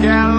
the.